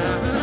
Yeah.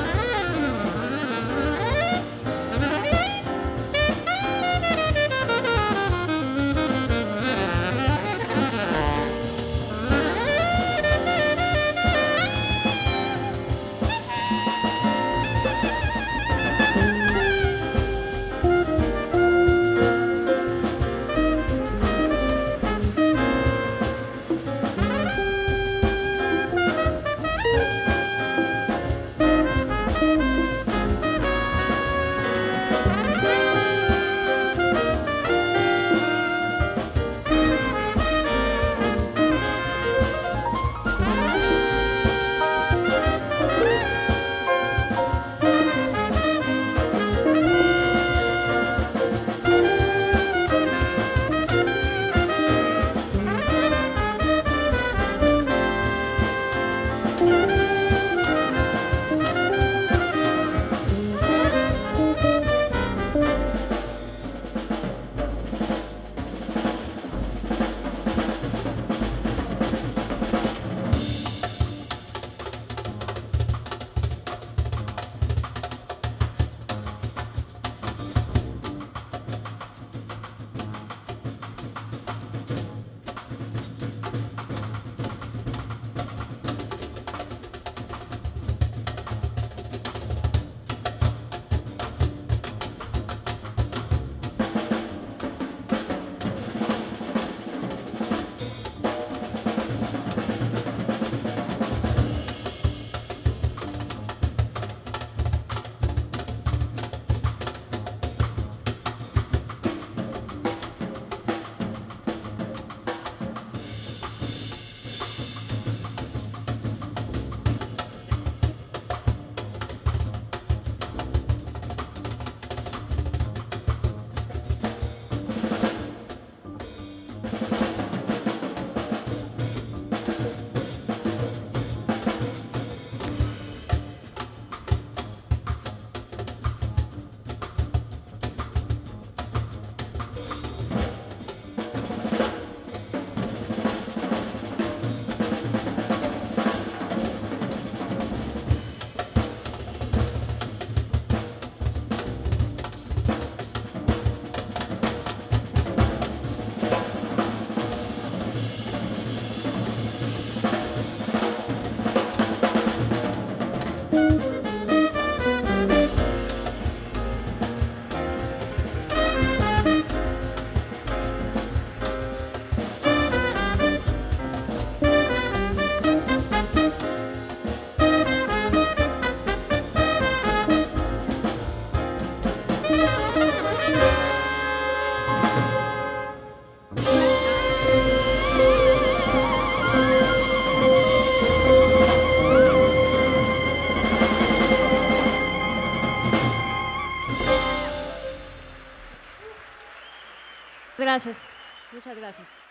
Gracias, muchas gracias.